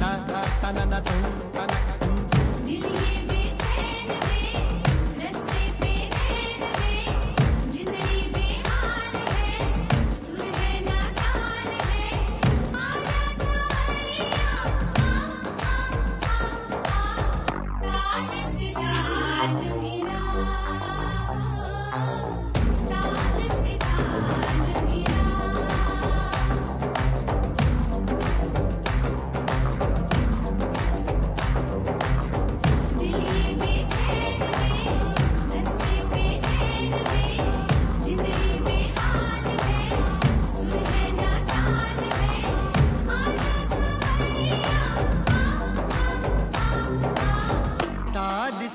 na na na na na na I knew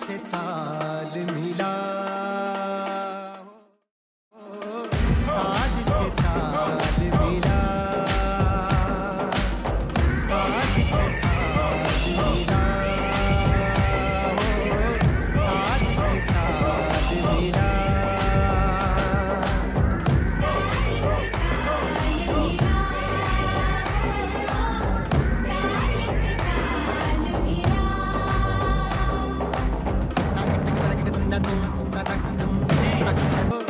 sitar Thank you.